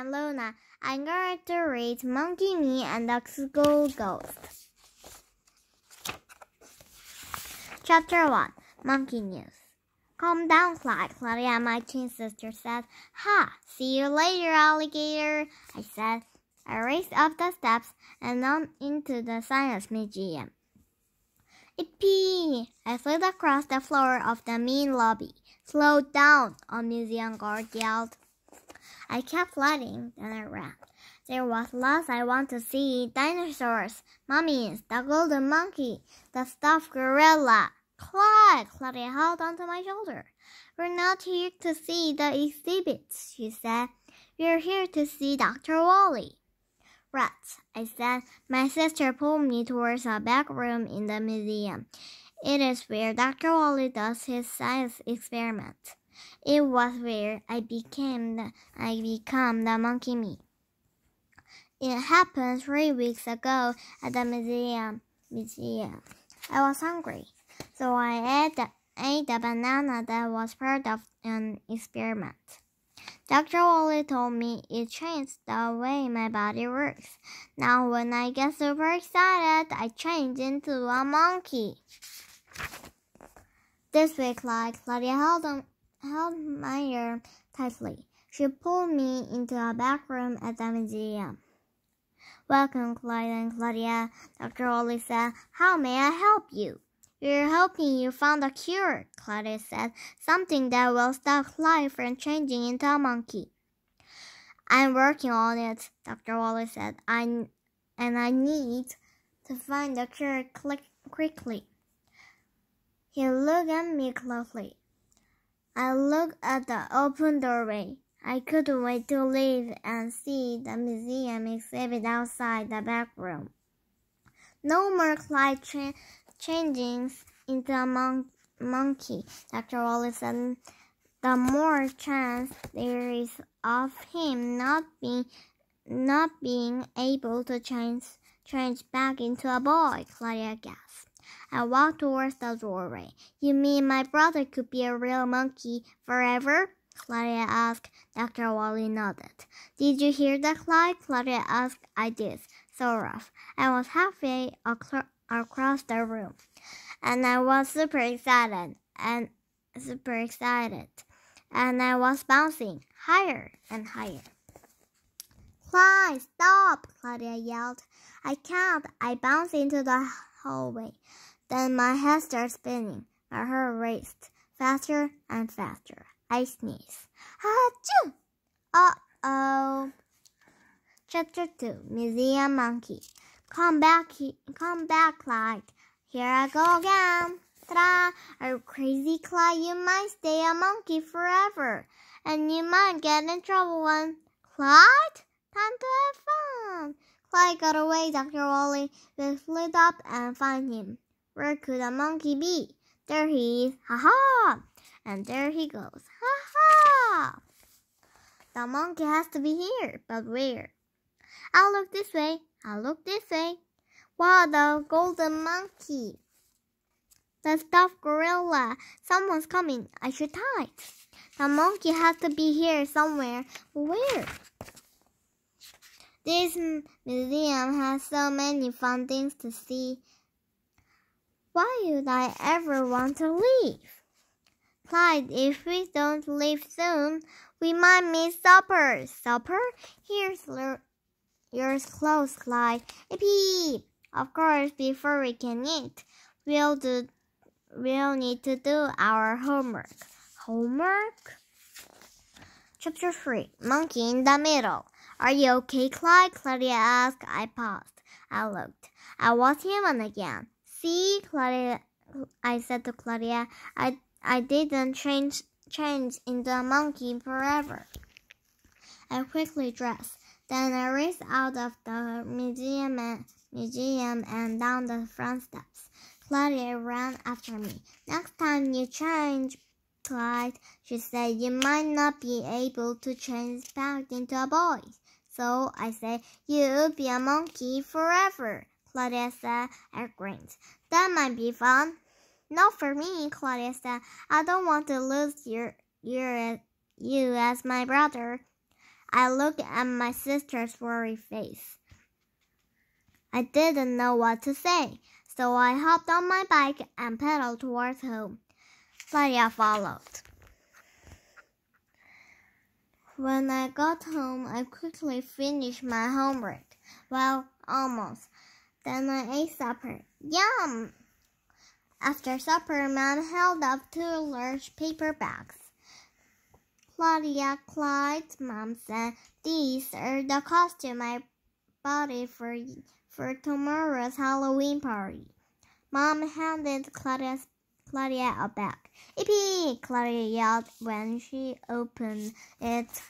I'm Luna. I'm going to read Monkey Me and the School Ghost. Chapter 1 Monkey News. Calm down, Clyde, Claudia, my twin sister said. Ha! See you later, alligator, I said. I raced up the steps and on into the Science Museum. Yippee! I slid across the floor of the main lobby. Slow down, a museum guard yelled. I kept sliding, then I ran. There was lots I want to see. Dinosaurs, mummies, the golden monkey, the stuffed gorilla. Clyde, Claudia held onto my shoulder. We're not here to see the exhibits, she said. We're here to see Dr. Wally. Rats, I said. My sister pulled me towards a back room in the museum. It is where Dr. Wally does his science experiments. It was where I became the, I become the monkey me. It happened three weeks ago at the museum. Museum. I was hungry, so I ate the, ate a banana that was part of an experiment. Dr. Wally told me it changed the way my body works. Now, when I get super excited, I change into a monkey. This week, like Claudia held, on, held my arm tightly. She pulled me into a back room at the museum. Welcome, Clyde and Claudia. Dr. Wally said, How may I help you? We're hoping you found a cure, Claudia said. Something that will stop Clyde from changing into a monkey. I'm working on it, Dr. Wally said. I, and I need to find a cure quickly. He looked at me closely. I looked at the open doorway. I couldn't wait to leave and see the museum exhibit outside the back room. No more Clyde tra- changing into a mon- monkey, Dr. Wally said. The more chance there is of him not being not being able to change change back into a boy, Claudia gasped. I walked towards the doorway. You mean my brother could be a real monkey forever? Claudia asked. Dr. Wally nodded. Did you hear that, Clyde? Claudia asked. I did. So of. I was halfway across the room, and I was super excited and super excited, and I was bouncing higher and higher. Clyde, stop! Claudia yelled. I can't. I bounced into the hallway. Then my head starts spinning. My heart raced faster and faster. I sneezed. Achoo! Uh-oh. Chapter 2 Museum Monkey. Come back, come back, Clyde. Here I go again. Ta-da! Are you crazy, Clyde? You might stay a monkey forever. And you might get in trouble when... Clyde? Time to have fun. Clyde got away, Dr. Wally. Flew up and find him. Where could a monkey be? There he is. Ha ha! And there he goes. Ha ha! The monkey has to be here, but where? I'll look this way. I'll look this way. Wow, the golden monkey. The stuffed gorilla. Someone's coming. I should hide. The monkey has to be here somewhere. Where? This museum has so many fun things to see. Why would I ever want to leave? Clyde, if we don't leave soon, we might miss supper. Supper? Here's yours close, Clyde. Yippee! Of course, before we can eat, we'll do we'll need to do our homework. Homework? Chapter 3 Monkey in the Middle. Are you okay, Clyde? Claudia asked. I paused. I looked. I was human again. See, Claudia, I said to Claudia, I, I didn't change, change into a monkey forever. I quickly dressed. Then I raced out of the museum and, museum and down the front steps. Claudia ran after me. Next time you change, Clyde, she said, you might not be able to change back into a boy. So I said, you'll be a monkey forever. Claudia said. I grinned. That might be fun. Not for me, Claudia said. I don't want to lose your, your, you as my brother. I looked at my sister's worried face. I didn't know what to say, so I hopped on my bike and pedaled towards home. Claudia followed. When I got home, I quickly finished my homework. Well, almost. Then I ate supper. Yum! After supper, Mom held up two large paper bags. Claudia Clyde, Mom said, these are the costume I bought for, for tomorrow's Halloween party. Mom handed Claudia's Claudia a bag. Yippee! Claudia yelled when she opened it.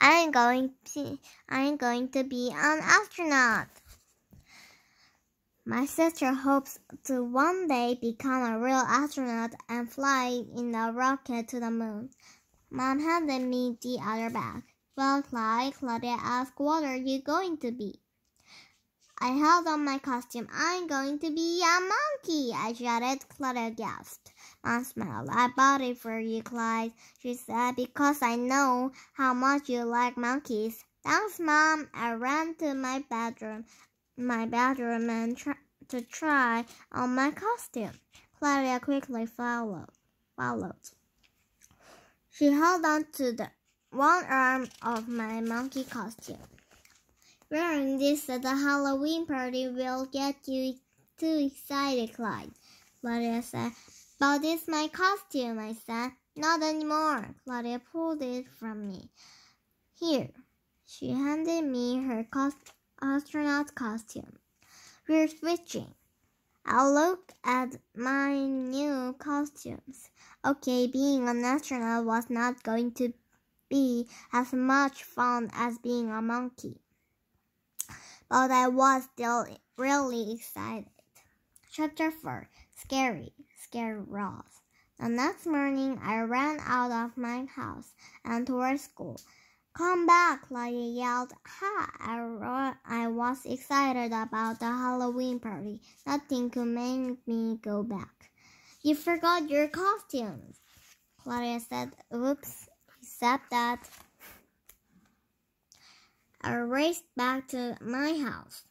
I'm going to, I'm going to be an astronaut. My sister hopes to one day become a real astronaut and fly in a rocket to the moon. Mom handed me the other bag. Well, Clyde, Claudia asked, what are you going to be? I held on my costume. I'm going to be a monkey, I shouted. Claudia gasped. Mom smiled. I bought it for you, Clyde, she said, because I know how much you like monkeys. Thanks, Mom. I ran to my bedroom my bedroom and try, to try on my costume. Claudia quickly followed. followed. She held on to the one arm of my monkey costume. Wearing this at the Halloween party will get you too excited, Clyde. Claudia said, But it's my costume, I said. Not anymore. Claudia pulled it from me. Here. She handed me her costume astronaut costume. We're switching. I'll look at my new costumes. Okay, being an astronaut was not going to be as much fun as being a monkey. But I was still really excited. Chapter 4 Scary, Scary Ross. The next morning, I ran out of my house and toward school. Come back, Claudia yelled. Ha! I, I was excited about the Halloween party. Nothing could make me go back. You forgot your costumes, Claudia said. Oops, except that. I raced back to my house.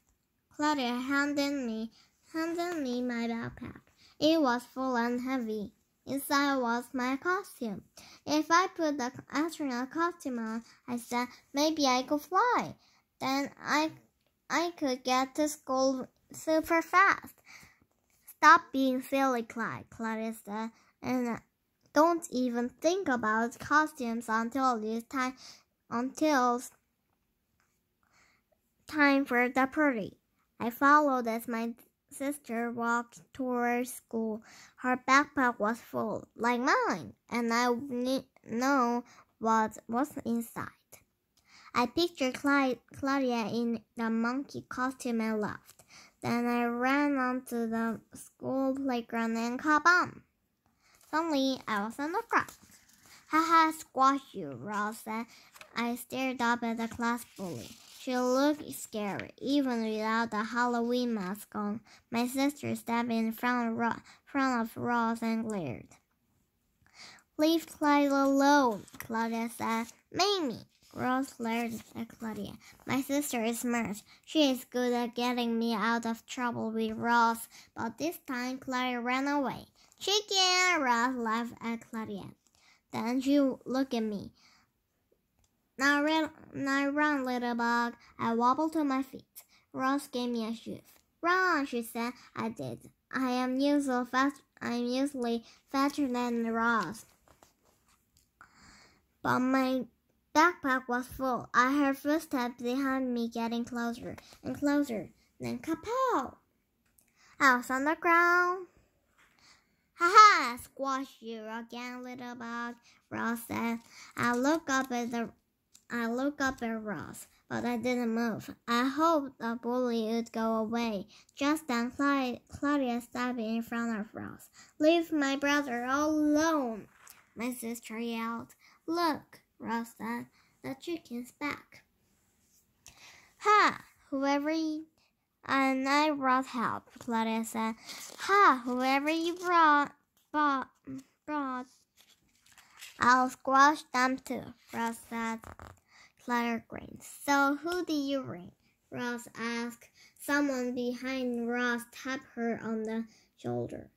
Claudia handed me, handed me my backpack. It was full and heavy. Inside was my costume. If I put the astronaut costume on, I said maybe I could fly. Then I I could get to school super fast. Stop being silly, Clyde, Claudia said, and don't even think about costumes until it's time until time for the party. I followed as my sister walked towards school. Her backpack was full, like mine, and I know what was inside. I pictured Claudia in the monkey costume and laughed. Then I ran onto the school playground and kabam! Suddenly, I was on the ground. Ha ha, squash you, Ross said. I stared up at the class bully. She looked scary, even without the Halloween mask on. My sister stepped in front of, Ro front of Ross and glared. Leave Clyde alone, Claudia said. Mamie, Ross glared at Claudia. My sister is smart. She is good at getting me out of trouble with Ross, but this time Claudia ran away. Chicken, Ross laughed at Claudia. Then she looked at me. Now run, now run, little bug. I wobbled to my feet. Ross gave me a shove. Run, she said. I did. I am usually fast. I'm usually faster than Ross. But my backpack was full. I heard footsteps behind me getting closer and closer. Then kapow! I was on the ground. Ha ha! Squash you again, little bug, Ross said. I looked up at the I looked up at Ross, but I didn't move. I hoped the bully would go away. Just then, Claudia stepped in front of Ross. Leave my brother alone, my sister yelled. Look, Ross said, the chicken's back. Ha! Whoever you, and I brought help, Claudia said. Ha! Whoever you brought, brought, brought, I'll squash them too, Ross said. Clara grinned. So who did you ring? Ross asked. Someone behind Ross tapped her on the shoulder.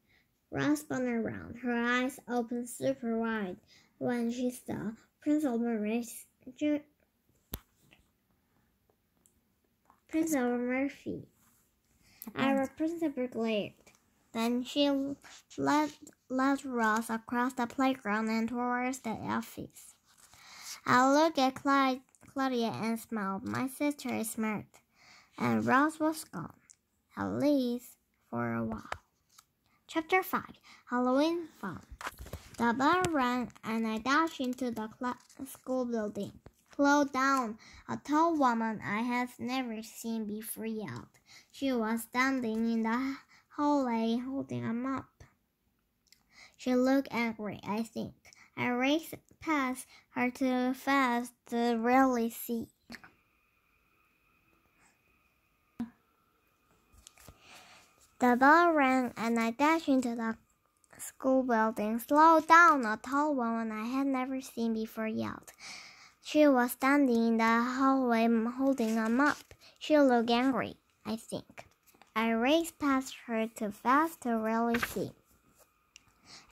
Ross spun around, her eyes opened super wide when she saw Principal Murphy. Principal Murphy. Our principal glared. Then she led, led Ross across the playground and towards the office. I looked at Clyde, Claudia and smiled. My sister is smart. And Ross was gone, at least for a while. Chapter 5 Halloween Fun The bell rang and I dashed into the school building. Slow down, a tall woman I had never seen before yelled. She was standing in the hallway holding a mop. She looked angry, I think. I raced past are too fast to really see. The bell rang and I dashed into the school building. Slow down, a tall woman I had never seen before yelled. She was standing in the hallway holding a mop. She looked angry, I think. I raced past her too fast to really see.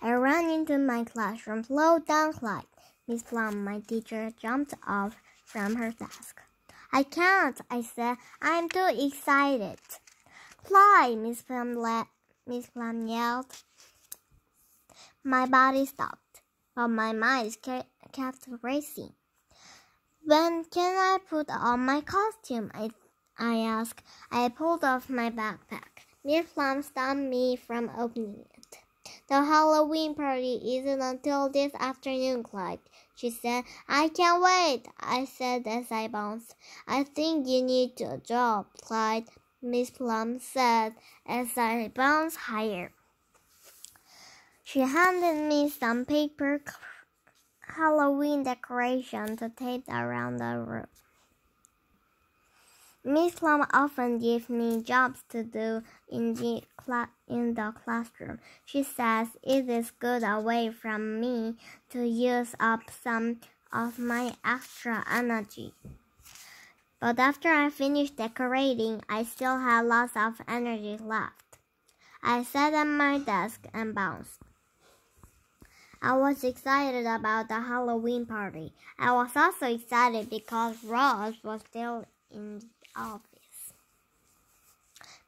I ran into my classroom. Slow down, Clyde. Miss Plum, my teacher, jumped off from her desk. I can't, I said. I'm too excited. Fly, Miss Plum, Miss Plum yelled. My body stopped, but my mind kept racing. When can I put on my costume? I, I asked. I pulled off my backpack. Miss Plum stopped me from opening it. The Halloween party isn't until this afternoon, Clyde, she said. I can't wait, I said as I bounced. I think you need a job, Clyde, Miss Plum said as I bounced higher. She handed me some paper Halloween decorations to tape around the room. Miss Plum often gives me jobs to do in the, in the classroom. She says it is good away from me to use up some of my extra energy. But after I finished decorating, I still had lots of energy left. I sat at my desk and bounced. I was excited about the Halloween party. I was also excited because Ross was still in office.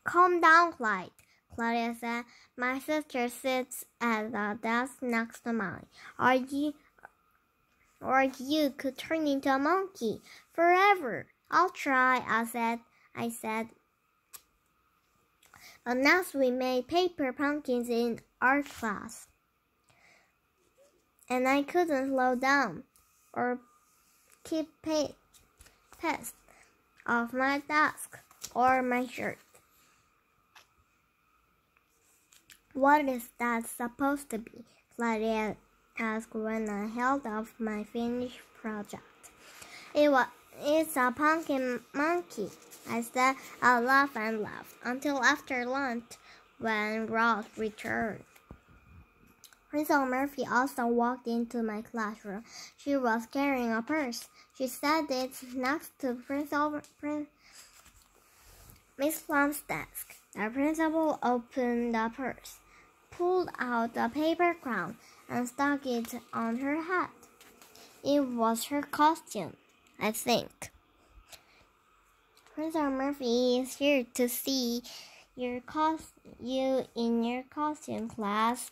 Calm down, Clyde, Claudia said. My sister sits at the desk next to mine. Or you, or you could turn into a monkey forever. I'll try, I said. I said. But next we made paper pumpkins in art class. And I couldn't slow down or keep pace off my desk or my shirt. What is that supposed to be? Claudia asked when I held up my finished project. It was it's a pumpkin monkey. I said I laughed and laughed until after lunch when Ross returned. Principal Murphy also walked into my classroom. She was carrying a purse. She sat it next to Principal Prin Miss Plum's desk. The principal opened the purse, pulled out the paper crown, and stuck it on her head. It was her costume, I think. Principal Murphy is here to see your you in your costume class.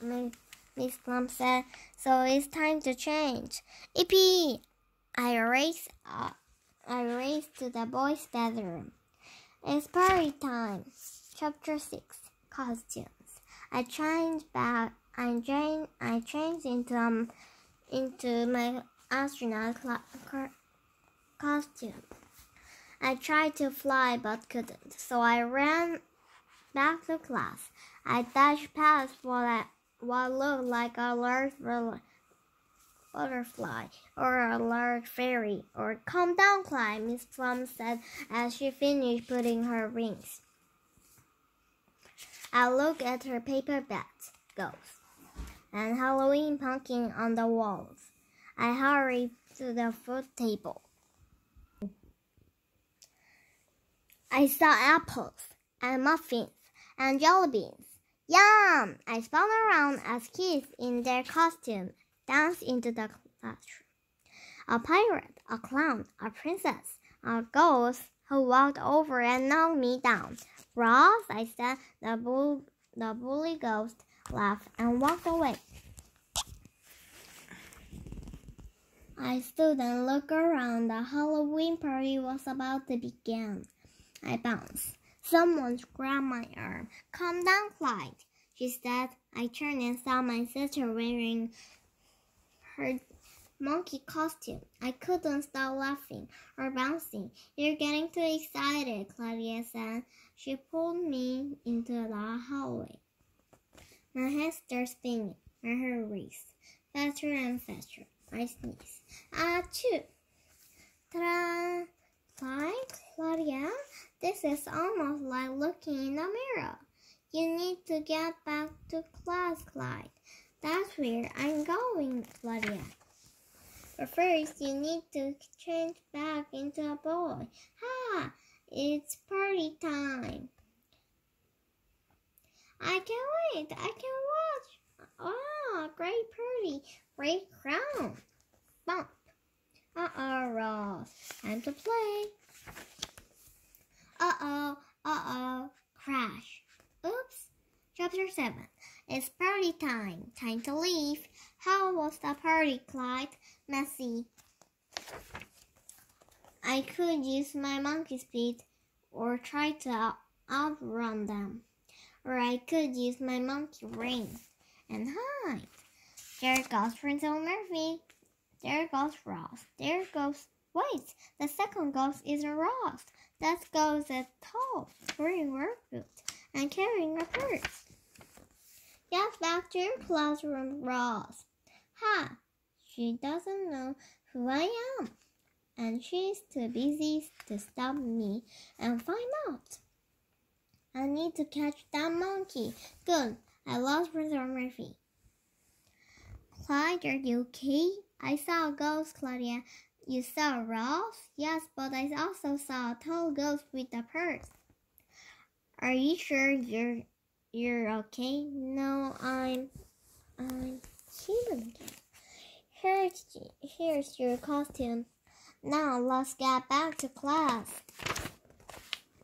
Miss Plum said, so it's time to change. Yippee! I raced, uh, I raced to the boys' bedroom. It's party time. Chapter 6 Costumes. I changed back. I changed, I changed into, um, into my astronaut costume. I tried to fly but couldn't, so I ran back to class. I dashed past what I what looked like a large butterfly or a large fairy. Or calm down, Clyde, Miss Plum said as she finished putting her rings. I looked at her paper bats, ghosts, and Halloween pumpkin on the walls. I hurried to the food table. I saw apples and muffins and jelly beans. Yum! I spun around as kids in their costume danced into the classroom. A pirate, a clown, a princess, a ghost who walked over and knocked me down. Ross, I said, the, bull, the bully ghost laughed and walked away. I stood and looked around. The Halloween party was about to begin. I bounced. Someone grabbed my arm. Calm down, Clyde, she said. I turned and saw my sister wearing her monkey costume. I couldn't stop laughing or bouncing. You're getting too excited, Claudia said. She pulled me into the hallway. My head started spinning. My heart raced faster and faster. I sneezed. Achoo! Ta-da! Clyde, Claudia, this is almost like looking in a mirror. You need to get back to class, Clyde. That's where I'm going, Claudia. But first, you need to change back into a boy. Ha! It's party time. I can't wait. I can watch. Oh, great party. Great crown. Bump. Uh-oh, Ross. Time to play. Uh-oh. Uh-oh. Crash. Oops. Chapter 7. It's party time. To leave. How was the party, Clyde? Messy. I could use my monkey speed or try to outrun them. Or I could use my monkey brain and hide. There goes Prince Murphy. There goes Ross. There goes Wait, the second ghost isn't Ross. That ghost is tall, wearing work boots, and carrying a purse. Get back to your classroom, Ross. Ha! She doesn't know who I am, and she's too busy to stop me and find out. I need to catch that monkey. Good, I lost Professor Murphy. Clyde, are you okay? I saw a ghost, Claudia. You saw Ross? Yes, but I also saw a tall ghost with a purse. Are you sure you're you're okay? No, I'm I'm human again. Here's here's your costume. Now let's get back to class.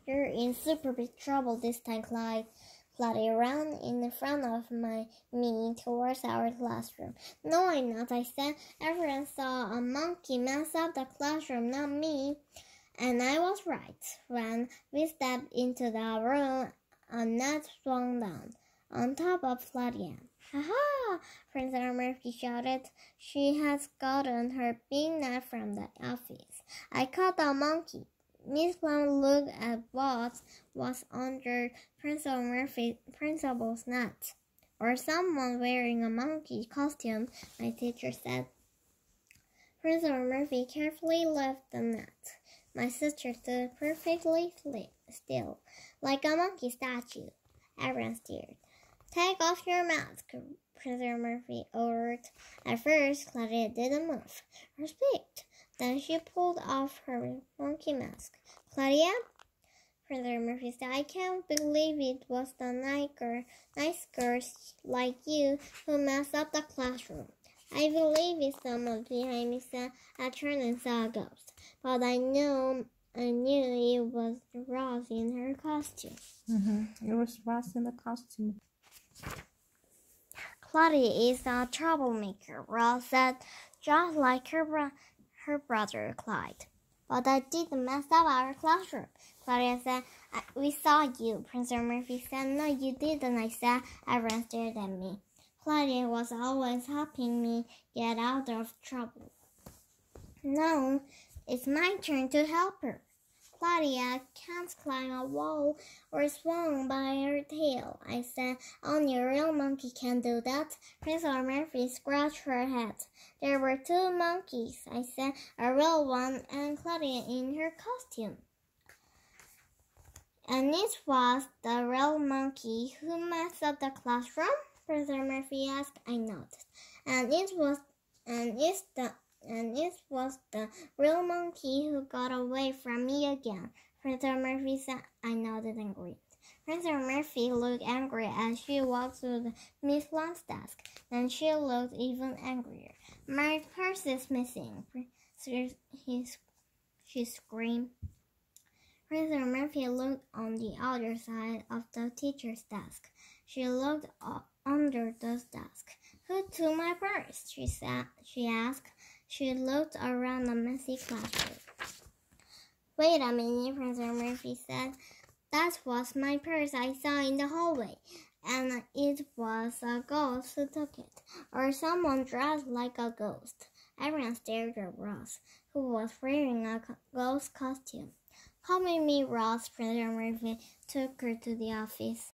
You're in super big trouble this time, Clyde. Clyde ran in front of my me towards our classroom. No, I'm not, I said. Everyone saw a monkey mess up the classroom, not me. And I was right. When we stepped into the room, a net swung down on top of Claudia. Ha ha! Princess Murphy shouted. She has gotten her big net from the office. I caught the monkey. Miss Plum looked at what was under Principal Murphy's principal's net. Or someone wearing a monkey costume, my teacher said. Principal Murphy carefully left the net. My sister stood perfectly still, like a monkey statue. Everyone stared. Take off your mask, Principal Murphy ordered. At first, Claudia didn't move or speak. Then she pulled off her monkey mask. Claudia? Brother Murphy said, I can't believe it was the nice, girl, nice girls like you who messed up the classroom. I believe it's someone behind me said I turned and saw a ghost. But I knew I knew it was Ross in her costume. Mm-hmm. It was Ross in the costume. Claudia is a troublemaker, Ross said, just like her brother her brother Clyde. But I didn't mess up our classroom. Claudia said, We saw you. Prince Murphy said, No, you didn't. I said, everyone stared at me. Claudia was always helping me get out of trouble. Now it's my turn to help her. Claudia can't climb a wall or swing by her tail. I said, only a real monkey can do that. Princess Murphy scratched her head. There were two monkeys, I said, a real one and Claudia in her costume. And it was the real monkey who messed up the classroom? Princess Murphy asked. I noticed, And it was and it's the and it was the real monkey who got away from me again. Professor Murphy said. I nodded and grinned. Professor Murphy looked angry as she walked to Miss Long's desk. Then she looked even angrier. My purse is missing. She screamed. Professor Murphy looked on the other side of the teacher's desk. She looked under the desk. Who took my purse? She said. She asked. She looked around the messy classroom. Wait a minute, Professor Murphy said. That was my purse I saw in the hallway, and it was a ghost who took it, or someone dressed like a ghost. Everyone stared at Ross, who was wearing a ghost costume. Call me Ross, Professor Murphy took her to the office.